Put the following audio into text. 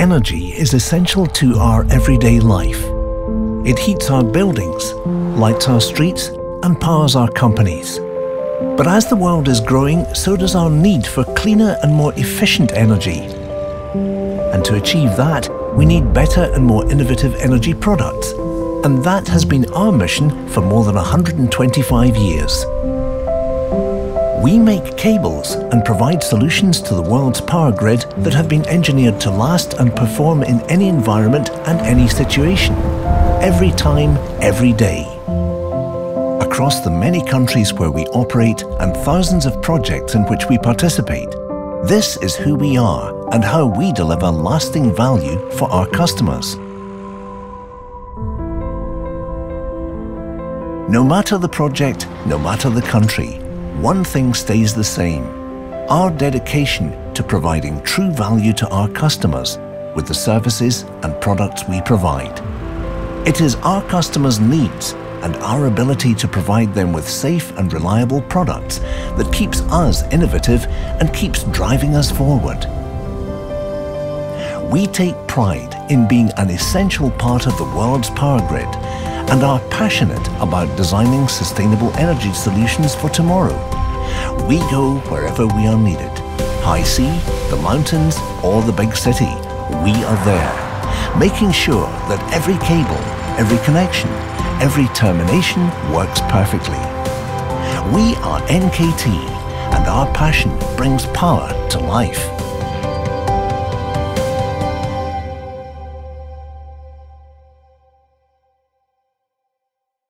Energy is essential to our everyday life. It heats our buildings, lights our streets and powers our companies. But as the world is growing, so does our need for cleaner and more efficient energy. And to achieve that, we need better and more innovative energy products. And that has been our mission for more than 125 years. We make cables and provide solutions to the world's power grid that have been engineered to last and perform in any environment and any situation. Every time, every day. Across the many countries where we operate and thousands of projects in which we participate, this is who we are and how we deliver lasting value for our customers. No matter the project, no matter the country, one thing stays the same. Our dedication to providing true value to our customers with the services and products we provide. It is our customers' needs and our ability to provide them with safe and reliable products that keeps us innovative and keeps driving us forward. We take pride in being an essential part of the world's power grid and are passionate about designing sustainable energy solutions for tomorrow. We go wherever we are needed. High sea, the mountains, or the big city. We are there, making sure that every cable, every connection, every termination works perfectly. We are NKT and our passion brings power to life.